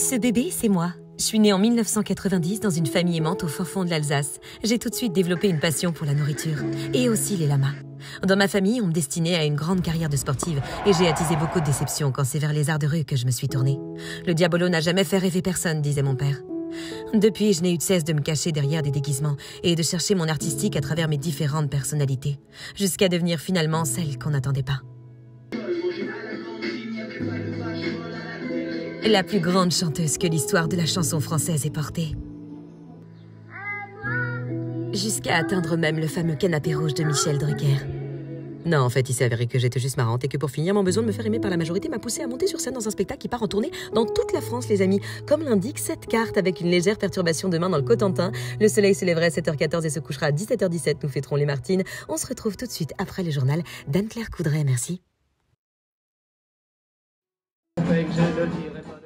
Ce bébé, c'est moi. Je suis née en 1990 dans une famille aimante au fort fond de l'Alsace. J'ai tout de suite développé une passion pour la nourriture et aussi les lamas. Dans ma famille, on me destinait à une grande carrière de sportive et j'ai attisé beaucoup de déceptions quand c'est vers les arts de rue que je me suis tournée. Le diabolo n'a jamais fait rêver personne, disait mon père. Depuis, je n'ai eu de cesse de me cacher derrière des déguisements et de chercher mon artistique à travers mes différentes personnalités, jusqu'à devenir finalement celle qu'on n'attendait pas. La plus grande chanteuse que l'histoire de la chanson française ait portée. Jusqu'à atteindre même le fameux canapé rouge de Michel Drucker. Non, en fait, il s'est avéré que j'étais juste marrante et que pour finir, mon besoin de me faire aimer par la majorité m'a poussé à monter sur scène dans un spectacle qui part en tournée dans toute la France, les amis. Comme l'indique cette carte, avec une légère perturbation demain dans le Cotentin. Le soleil se lèvera à 7h14 et se couchera à 17h17. Nous fêterons les Martines. On se retrouve tout de suite après le journal d'Anne-Claire Coudray. Merci. avec Jeanne